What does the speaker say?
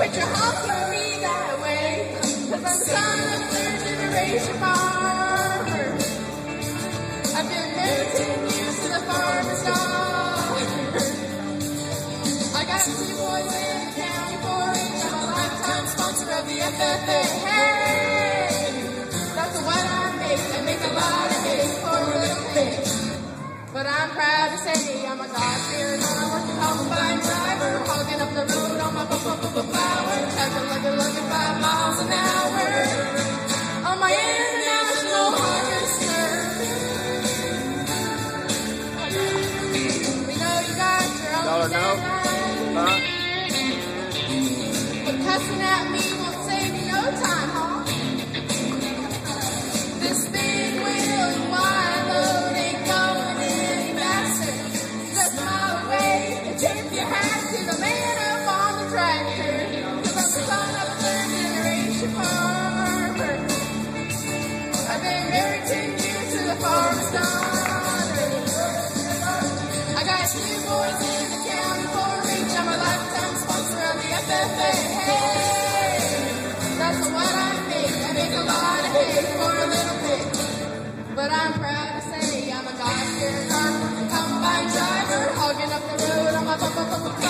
quit your honking me that way. Cause I'm son of third generation farmer. I've been married 10 years to the farmer's daughter. I got two boys in the county 4-H. I'm a lifetime sponsor of the FFA. Hey, But I'm proud to say I'm a God-fearing, hard-working, combine driver, hogging up the road on my power, chugging like a lucky five miles an hour on my international harvester. We know you got your own Dollar no? Huh? but cussing at me hard-working combine driver, hogging up the road like a